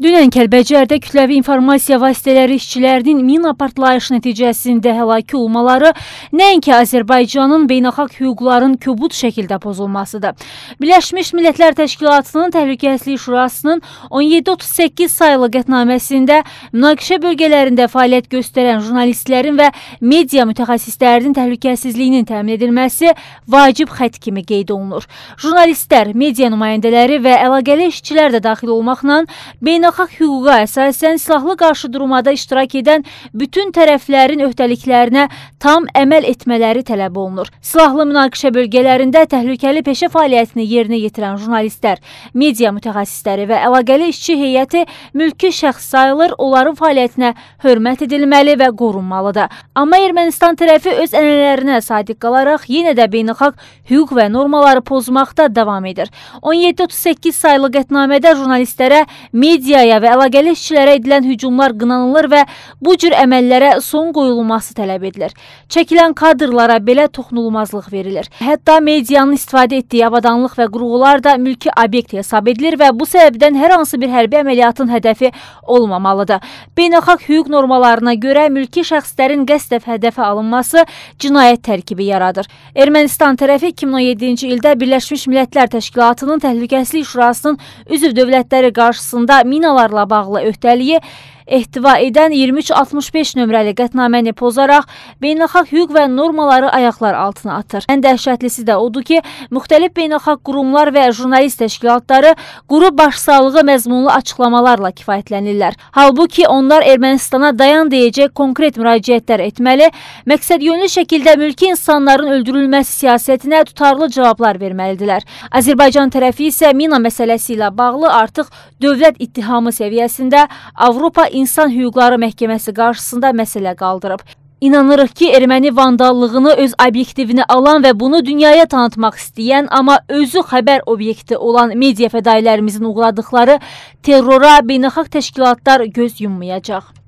Dünən Kəlbəcərdə kütləvi informasiya vasitələri işçilərinin mina partlayışı nəticəsində həlak olmaları nəinki Azərbaycanın beynəlxalq hüquqların kobud şəkildə pozulmasıdır. Birləşmiş Millətlər Təşkilatının Təhlükəsizlik Şurasının 1738 sayılı qətnaməsində münaqişə bölgələrində fəaliyyət göstərən jurnalistlərin və media mütəxəssislərinin təhlükəsizliyinin təmin edilməsi vacib xət kimi qeyd olunur. Jurnalistlər, media nümayəndələri və əlaqəli işçilər də daxil olmaqla beynəlxalq beynəlxalq hüquqa əsasən silahlı qarşıdurmada iştirak edən bütün tərəflərin öhdəliklərinə tam əməl etmələri tələb olunur. Silahlı münaqişə bölgələrində təhlükəli peşə fəaliyyətini yerinə yetirən jurnalistlər, media mütəxəssisləri və əlaqəli işçi heyəti mülki şəxs sayılır, onların fəaliyyətinə hörmət edilməli və qorunmalıdır. Amma Ermənistan tərəfi öz ənənələrinə sadiq qalaraq yenə də beynəlxalq hüquq və normaları pozmaqda davam edir. 1738 sayılı qətnamədə jurnalistlərə media mediaya və əlaqəli işçilərə edilən hücumlar qınanılır və bu cür əməllərə son qoyulması tələb edilir. Çəkilən kadrlara belə toxunulmazlıq verilir. Hətta medianın istifadə etdiyi avadanlıq və qurğular da mülki obyekt hesab edilir və bu səbəbdən hər hansı bir hərbi əməliyyatın hədəfi olmamalıdır. Beynəlxalq hüquq normalarına görə mülki şəxslərin qəsdən hədəfə alınması cinayət tərkibi yaradır. Ermənistan tərəfi 2017-ci ildə Birləşmiş Millətlər Təşkilatının Təhlükəsizlik Şurasının üzv dövlətləri qarşısında mina minalarla bağlı öhdəliyi ehtiva edən 2365 nömrəli qətnaməni pozaraq beynəlxalq hüquq və normaları ayaqlar altına atır. Ən dəhşətlisi də odur ki, müxtəlif beynəlxalq qurumlar və jurnalist təşkilatları quru başsağlığı məzmunlu açıqlamalarla kifayətlənirlər. Halbuki onlar Ermənistana dayan deyəcək konkret müraciətlər etməli, məqsəd yönlü şəkildə mülki insanların öldürülməsi siyasətinə tutarlı cavablar verməlidirlər. Azərbaycan tərəfi isə mina məsələsi ilə bağlı artıq dövlət ittihamı səviyyəsində Avropa İnsan Hüquqları Məhkəməsi qarşısında məsələ qaldırıb. İnanırıq ki, erməni vandallığını öz obyektivinə alan və bunu dünyaya tanıtmaq istəyən, amma özü xəbər obyekti olan media fədailərimizin uğradıqları terrora beynəlxalq təşkilatlar göz yummayacaq.